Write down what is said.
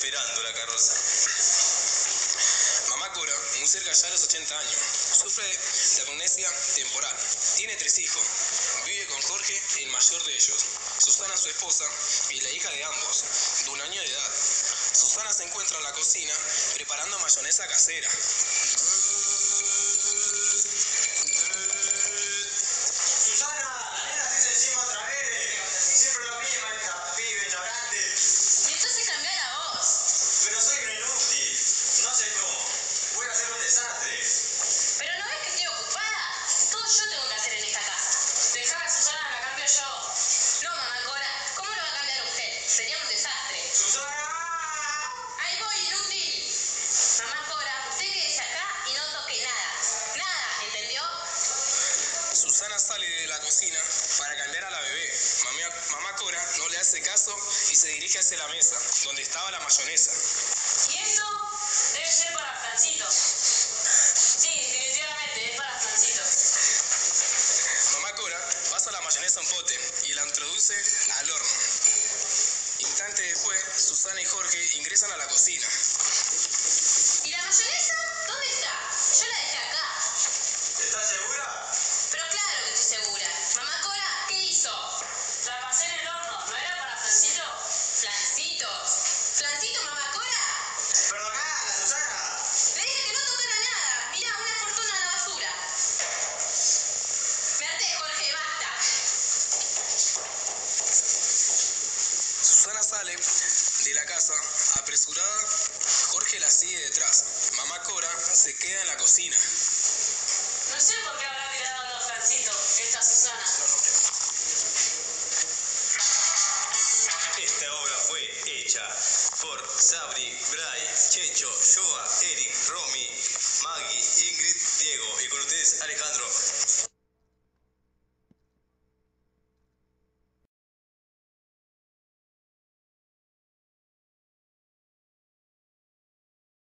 esperando la carroza. Mamá Cora, cerca ya de los 80 años, sufre de amnesia temporal. Tiene tres hijos. Vive con Jorge, el mayor de ellos, Susana, su esposa, y la hija de ambos, de un año de edad. Susana se encuentra en la cocina preparando mayonesa casera. Para cambiar a la bebé. Mamá, mamá Cora no le hace caso y se dirige hacia la mesa, donde estaba la mayonesa. Y eso debe ser para Francito. Sí, definitivamente, es para Francito. Mamá Cora pasa la mayonesa a un pote y la introduce al horno. Instante después, Susana y Jorge ingresan a la cocina. Sale de la casa apresurada. Jorge la sigue detrás. Mamá Cora se queda en la cocina. No sé por qué habrá tirado a Francito, esta Susana. Esta obra fue hecha por Sabri, Bray, Checho, Joa, Eric, Romy, Maggie, Ingrid, Diego y con ustedes Alejandro.